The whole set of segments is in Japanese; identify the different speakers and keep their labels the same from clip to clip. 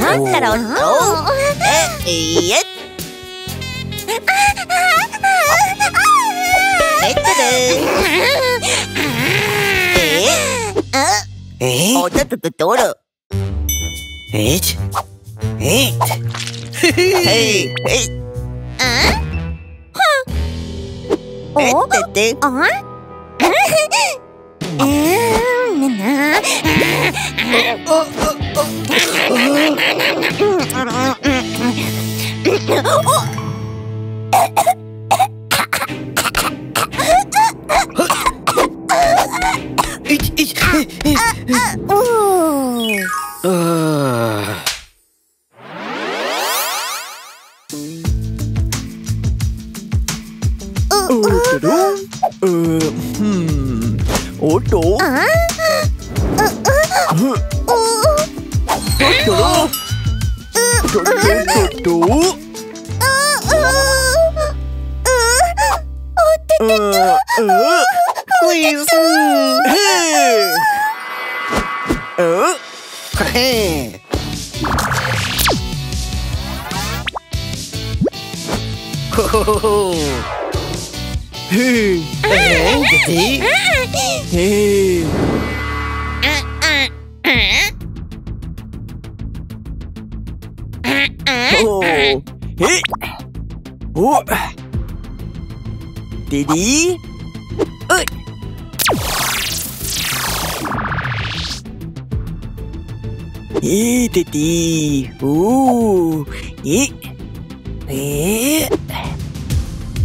Speaker 1: なんだろうえいええおっ？とっ？とっ？とっ？とえちえいえいえい
Speaker 2: えっ？
Speaker 1: てて
Speaker 2: あ
Speaker 1: 어...
Speaker 2: Ötürü.
Speaker 3: Oto.
Speaker 1: Please. Hey. Ho ho ho ho.
Speaker 3: Hey.
Speaker 1: Hey,
Speaker 3: Hey.
Speaker 2: Hey.
Speaker 3: Oh. Hey. Oh. Didi. Oi. Hey, Didi. Oh. Eh. Eh.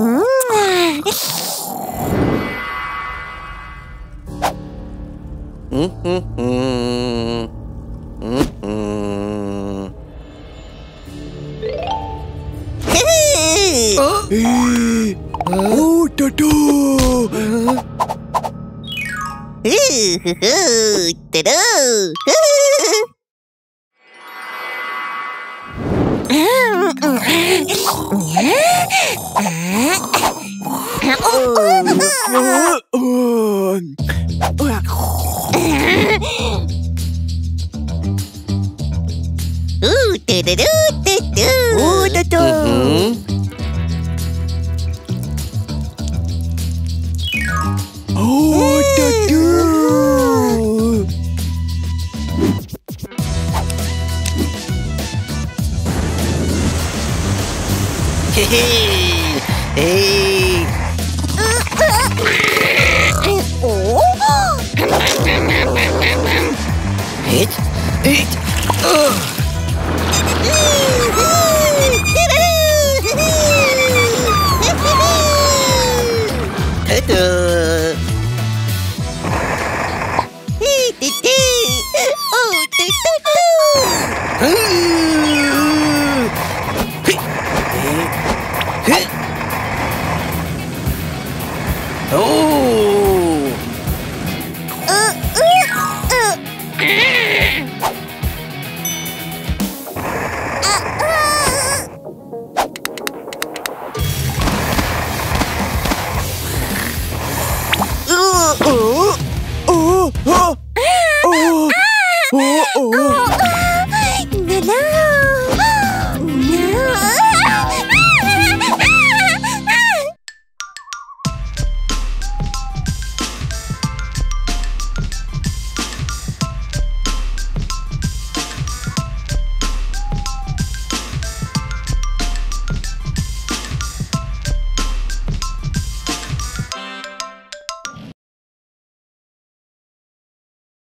Speaker 2: うん Ooh, do do do
Speaker 1: Oh,
Speaker 3: what the girl!
Speaker 1: Hey, hey! Hit, hit! Hello. Hey!